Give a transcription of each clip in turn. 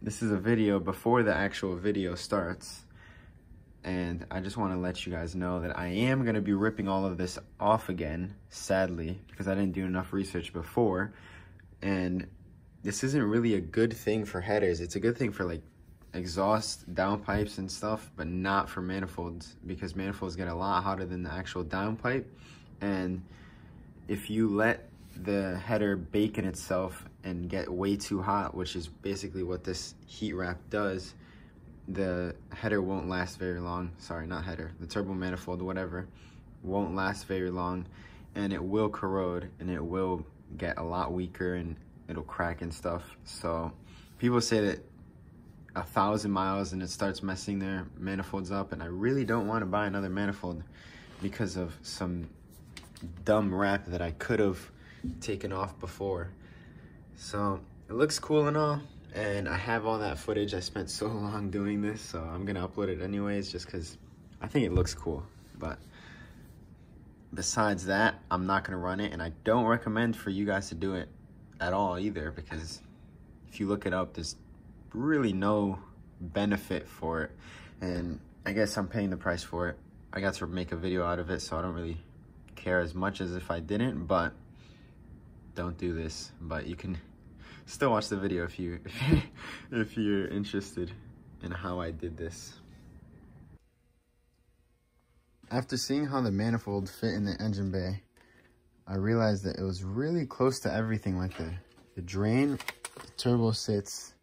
this is a video before the actual video starts. And I just want to let you guys know that I am going to be ripping all of this off again, sadly, because I didn't do enough research before. And this isn't really a good thing for headers. It's a good thing for like exhaust downpipes and stuff, but not for manifolds because manifolds get a lot hotter than the actual downpipe. And if you let the header bake in itself and get way too hot, which is basically what this heat wrap does, the header won't last very long. Sorry, not header, the turbo manifold, whatever, won't last very long and it will corrode and it will get a lot weaker and it'll crack and stuff. So people say that a thousand miles and it starts messing their manifolds up and I really don't want to buy another manifold because of some dumb wrap that I could have taken off before. So it looks cool and all and I have all that footage. I spent so long doing this so I'm gonna upload it anyways just because I think it looks cool but besides that I'm not gonna run it and I don't recommend for you guys to do it at all either because if you look it up there's really no benefit for it. And I guess I'm paying the price for it. I got to make a video out of it, so I don't really care as much as if I didn't, but don't do this. But you can still watch the video if you if you're interested in how I did this. After seeing how the manifold fit in the engine bay, I realized that it was really close to everything like the, the drain, the turbo sits,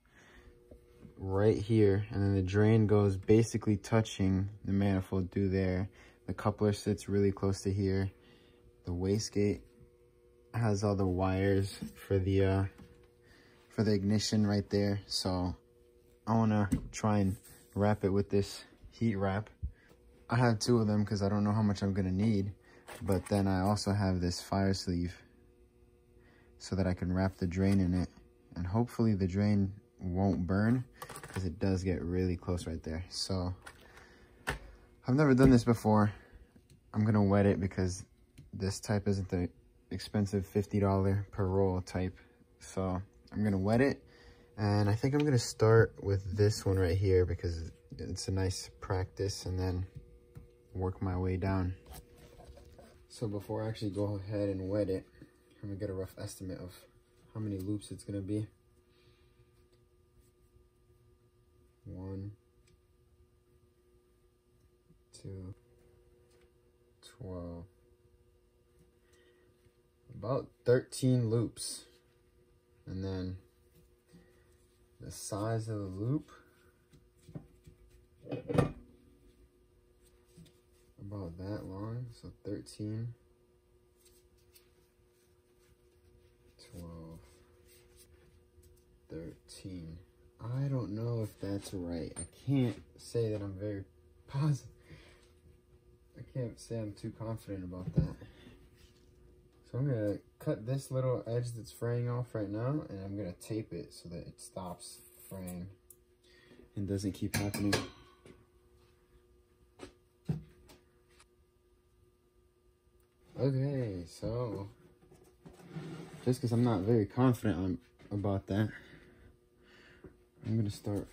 right here and then the drain goes basically touching the manifold through there the coupler sits really close to here the wastegate has all the wires for the uh for the ignition right there so i want to try and wrap it with this heat wrap i have two of them because i don't know how much i'm gonna need but then i also have this fire sleeve so that i can wrap the drain in it and hopefully the drain won't burn because it does get really close right there. So I've never done this before. I'm to wet it because this type isn't the expensive $50 per roll type. So I'm going to wet it. And I think I'm going to start with this one right here because it's a nice practice and then work my way down. So before I actually go ahead and wet it, I'm going to get a rough estimate of how many loops it's going to be. one, two, twelve, about 13 loops. And then the size of the loop, about that long, so 13, 12, 13. I don't know if that's right. I can't say that I'm very positive. I can't say I'm too confident about that. So I'm going to cut this little edge that's fraying off right now and I'm going to tape it so that it stops fraying and doesn't keep happening. Okay, so just because I'm not very confident about that, I'm gonna start.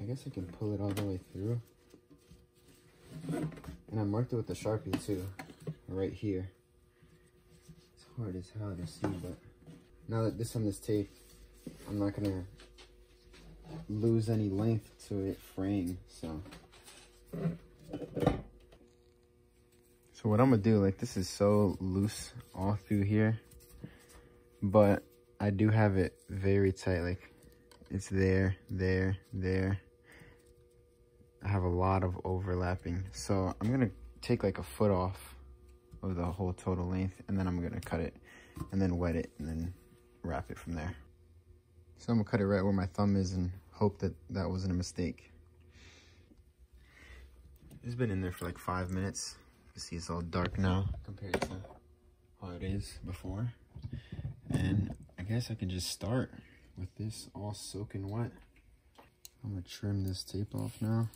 I guess I can pull it all the way through. And I marked it with the Sharpie too, right here. It's hard as hell to see, but now that this one is taped, I'm not gonna lose any length to it fraying, so. So what I'm gonna do, like this is so loose all through here, but I do have it very tight. Like it's there, there, there. I have a lot of overlapping. So I'm gonna take like a foot off of the whole total length and then I'm gonna cut it and then wet it and then wrap it from there. So I'm gonna cut it right where my thumb is and hope that that wasn't a mistake. It's been in there for like five minutes. You see it's all dark now compared to how it is before. And I guess I can just start with this all soaking wet. I'm gonna trim this tape off now.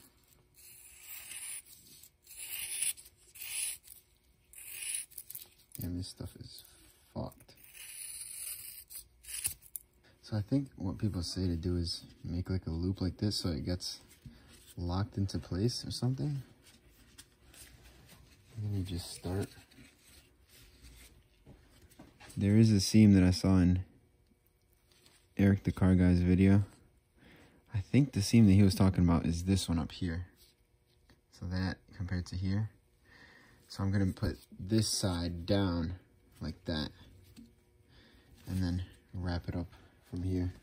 And this stuff is fucked. So I think what people say to do is make like a loop like this so it gets locked into place or something. And then you just start. There is a seam that I saw in Eric the Car Guy's video. I think the seam that he was talking about is this one up here. So that compared to here. So I'm going to put this side down like that. And then wrap it up from here.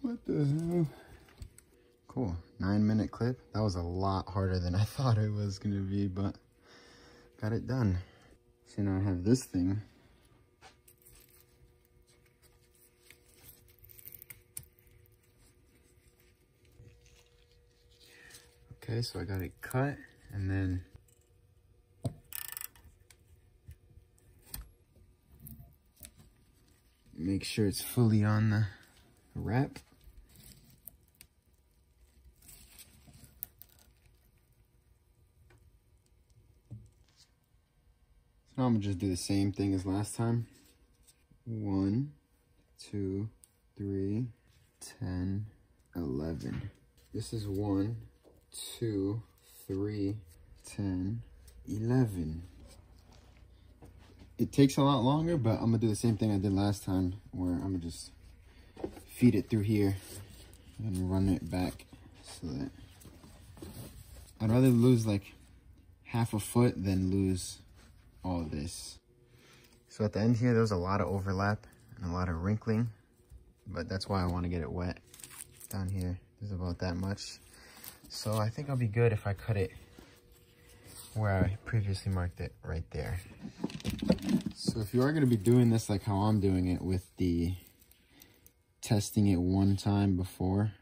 what the hell? Cool, nine minute clip. That was a lot harder than I thought it was gonna be, but got it done. So now I have this thing. Okay, so I got it cut and then make sure it's fully on the wrap. Now I'm gonna just do the same thing as last time. One, two, three, ten, eleven. This is one, two, three, ten, eleven it takes a lot longer, but I'm gonna do the same thing I did last time where I'm gonna just feed it through here and run it back so that I'd rather lose like half a foot than lose all this. So at the end here, there's a lot of overlap and a lot of wrinkling, but that's why I want to get it wet. Down here, there's about that much. So I think I'll be good if I cut it where I previously marked it right there. So if you are going to be doing this like how I'm doing it with the testing it one time before,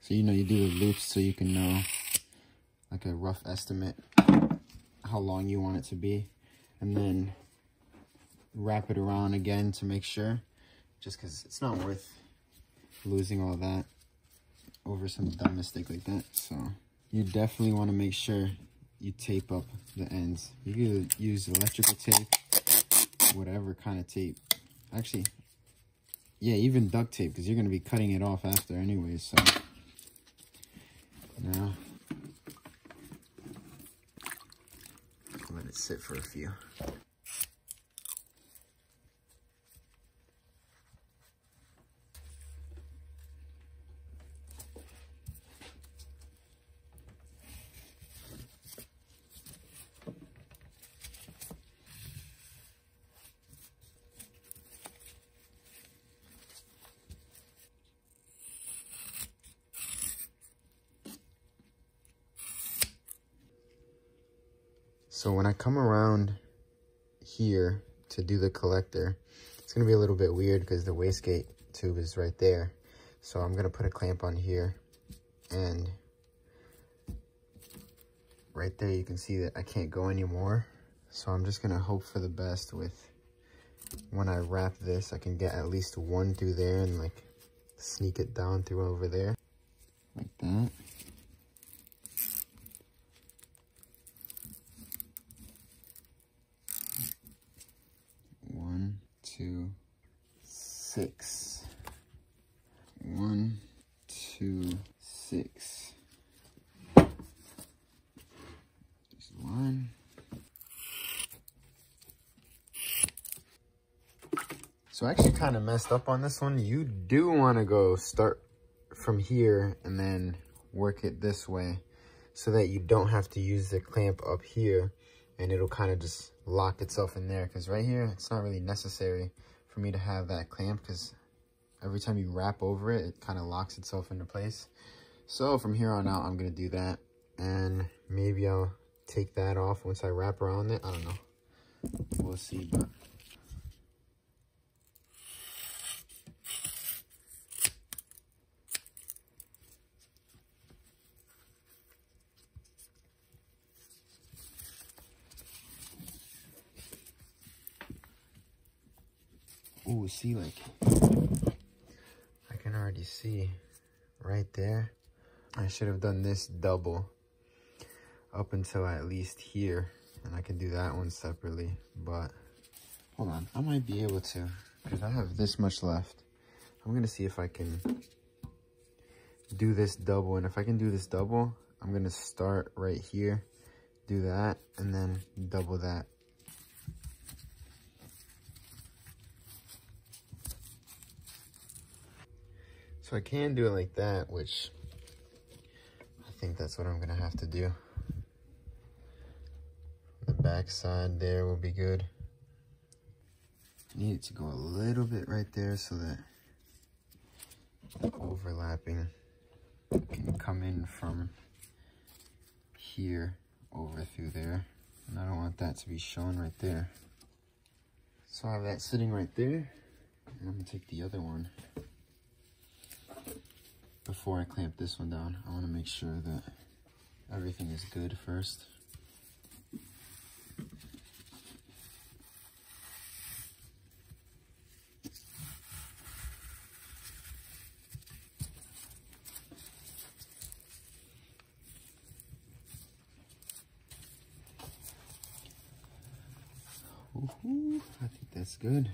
so you know you do the loops so you can know like a rough estimate how long you want it to be and then wrap it around again to make sure just because it's not worth losing all that over some dumb mistake like that so you definitely want to make sure you tape up the ends. You can use electrical tape, whatever kind of tape. Actually, yeah, even duct tape, because you're going to be cutting it off after anyway, so. Now, let it sit for a few. So when I come around here to do the collector, it's going to be a little bit weird because the wastegate tube is right there. So I'm going to put a clamp on here and right there you can see that I can't go anymore. So I'm just going to hope for the best with when I wrap this, I can get at least one through there and like sneak it down through over there like that. two, six. One, two, six. Just one. So I actually kind of messed up on this one. You do want to go start from here and then work it this way so that you don't have to use the clamp up here and it'll kind of just lock itself in there because right here it's not really necessary for me to have that clamp because every time you wrap over it, it kind of locks itself into place. So from here on out, I'm going to do that. And maybe I'll take that off once I wrap around it. I don't know. We'll see, but... Ooh, see like Already see right there. I should have done this double up until at least here. And I can do that one separately. But, hold on. I might be able to. Because I have this much left. I'm going to see if I can do this double. And if I can do this double, I'm going to start right here. Do that. And then double that. I can do it like that, which I think that's what I'm gonna have to do. The back side there will be good. Need it to go a little bit right there so that overlapping can come in from here over through there. And I don't want that to be shown right there. So I have that sitting right there. And I'm gonna take the other one before I clamp this one down, I want to make sure that everything is good first. I think that's good.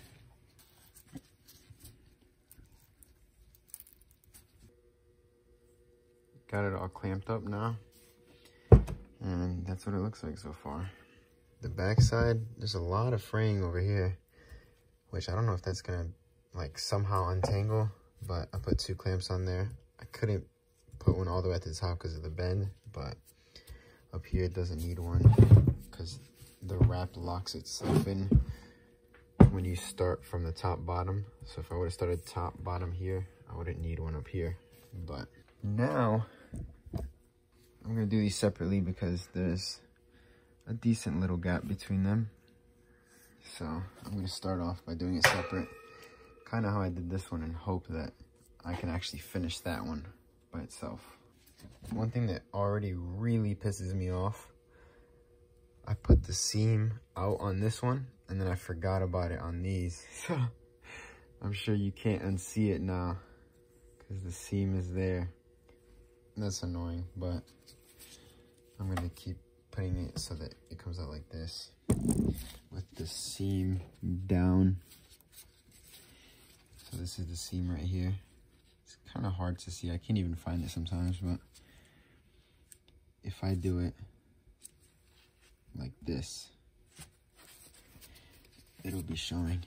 Got it all clamped up now. And that's what it looks like so far. The back side, there's a lot of fraying over here, which I don't know if that's gonna like somehow untangle, but I put two clamps on there. I couldn't put one all the way at the top because of the bend, but up here it doesn't need one because the wrap locks itself in when you start from the top bottom. So if I would have started top bottom here, I wouldn't need one up here. But now I'm gonna do these separately because there's a decent little gap between them. So I'm gonna start off by doing it separate. Kind of how I did this one and hope that I can actually finish that one by itself. One thing that already really pisses me off, I put the seam out on this one and then I forgot about it on these. So I'm sure you can't unsee it now because the seam is there. That's annoying, but I'm gonna keep putting it so that it comes out like this with the seam down. So this is the seam right here. It's kind of hard to see. I can't even find it sometimes, but if I do it like this, it'll be showing.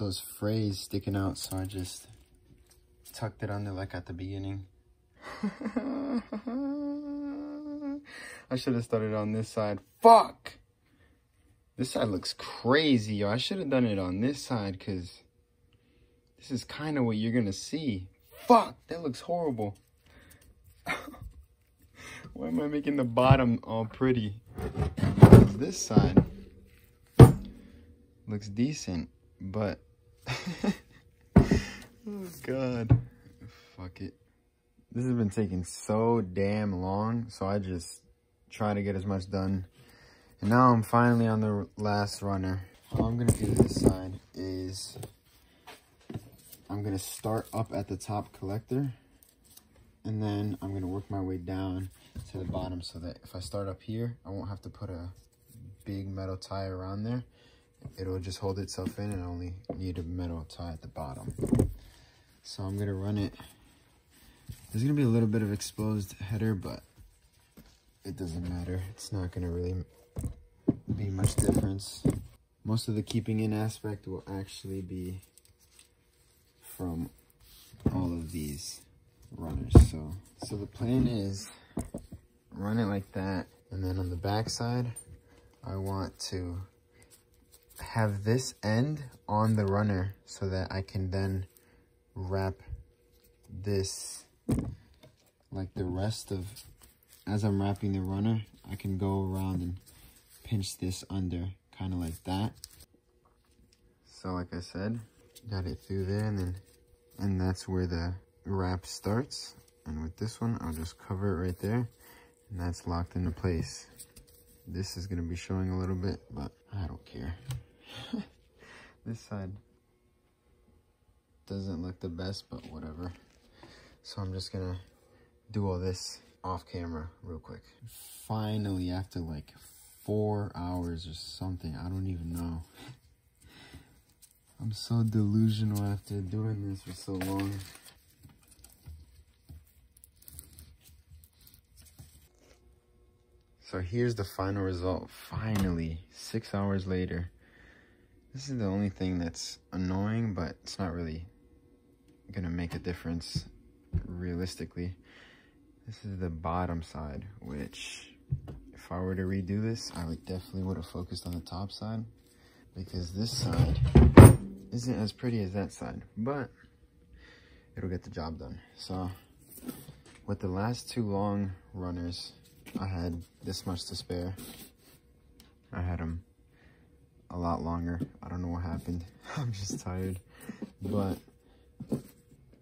Those frays sticking out, so I just tucked it under like at the beginning. I should have started on this side. Fuck! This side looks crazy, yo. I should have done it on this side, because this is kind of what you're going to see. Fuck! That looks horrible. Why am I making the bottom all pretty? This side looks decent. But, oh God, fuck it. This has been taking so damn long, so I just try to get as much done. And now I'm finally on the last runner. All I'm gonna do this side is I'm gonna start up at the top collector and then I'm gonna work my way down to the bottom so that if I start up here, I won't have to put a big metal tie around there it'll just hold itself in and only need a metal tie at the bottom. So I'm gonna run it. There's gonna be a little bit of exposed header, but it doesn't matter. It's not gonna really be much difference. Most of the keeping in aspect will actually be from all of these runners. So, so the plan is run it like that. And then on the back side, I want to have this end on the runner so that I can then wrap this like the rest of as I'm wrapping the runner I can go around and pinch this under kind of like that. So like I said, got it through there and then, and that's where the wrap starts. And with this one, I'll just cover it right there and that's locked into place. This is gonna be showing a little bit, but I don't care. this side doesn't look the best, but whatever. So I'm just gonna do all this off camera real quick. Finally, after like four hours or something, I don't even know. I'm so delusional after doing this for so long. So here's the final result. Finally, six hours later. This is the only thing that's annoying, but it's not really gonna make a difference realistically. This is the bottom side, which if I were to redo this, I would definitely would have focused on the top side because this side isn't as pretty as that side, but it'll get the job done. So with the last two long runners, I had this much to spare. I had them a lot longer. I don't know what happened. I'm just tired, but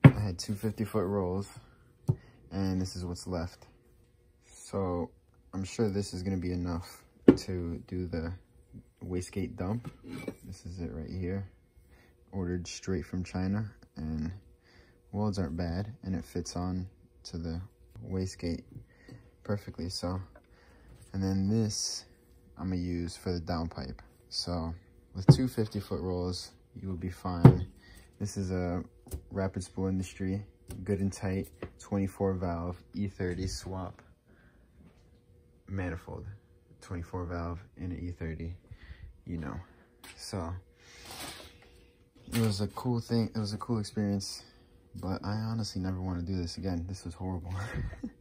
I had two 50 foot rolls and this is what's left. So I'm sure this is gonna be enough to do the wastegate dump. This is it right here. Ordered straight from China and welds aren't bad and it fits on to the wastegate perfectly. So, and then this I'm gonna use for the downpipe. So with two 50 foot rolls, you will be fine. This is a Rapid Spool Industry good and tight 24 valve E30 swap manifold 24 valve in an E30 you know. So it was a cool thing it was a cool experience but I honestly never want to do this again. This was horrible